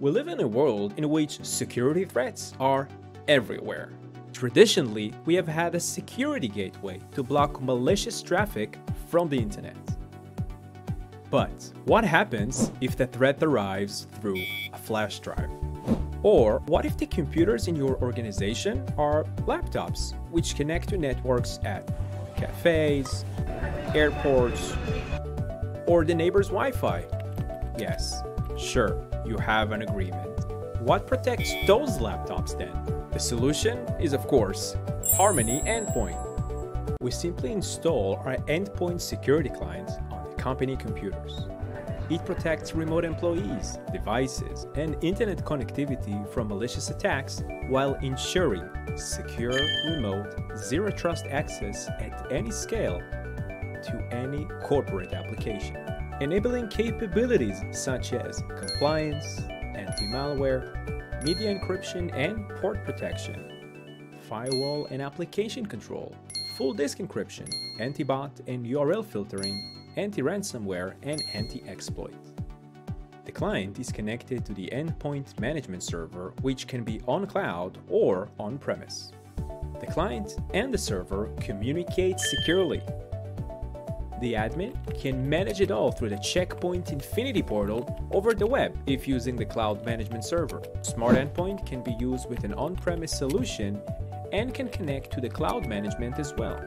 We live in a world in which security threats are everywhere. Traditionally, we have had a security gateway to block malicious traffic from the internet. But what happens if the threat arrives through a flash drive? Or what if the computers in your organization are laptops, which connect to networks at cafes, airports, or the neighbor's Wi Fi? Yes, sure, you have an agreement. What protects those laptops then? The solution is, of course, Harmony Endpoint. We simply install our endpoint security client on the company computers. It protects remote employees, devices, and internet connectivity from malicious attacks while ensuring secure, remote, zero trust access at any scale to any corporate application. Enabling capabilities such as compliance, anti-malware, media encryption and port protection, firewall and application control, full disk encryption, anti-bot and URL filtering, anti-ransomware, and anti-exploit. The client is connected to the endpoint management server, which can be on cloud or on-premise. The client and the server communicate securely. The admin can manage it all through the Check Point Infinity portal over the web if using the cloud management server. Smart Endpoint can be used with an on-premise solution and can connect to the cloud management as well.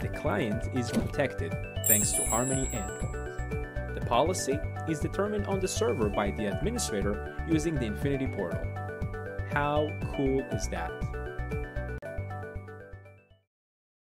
The client is protected thanks to Harmony Endpoint. The policy is determined on the server by the administrator using the Infinity portal. How cool is that?